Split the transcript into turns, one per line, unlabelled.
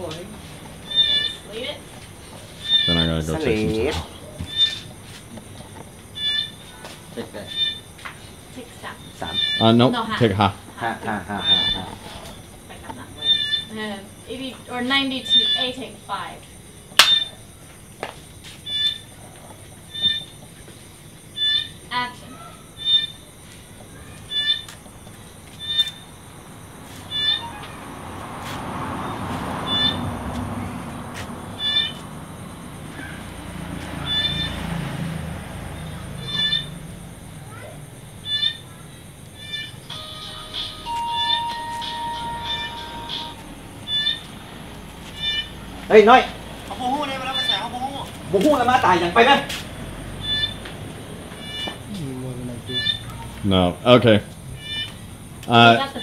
Leave it.
Then I gotta go Sleep. take some time.
Take that.
Take stop.
Stop.
Uh, nope.
No.
Take
ha. Ha, ha,
ha, ha, ha. Um, if you, or 92A, take
5. ฮ้ยน้อย
เขาโมโหเนี่ยมาแล้วกระแสเขาโมโห
บุหูแล้วมาตายอย่างไปไหม
No. Okay. Uh,
Got the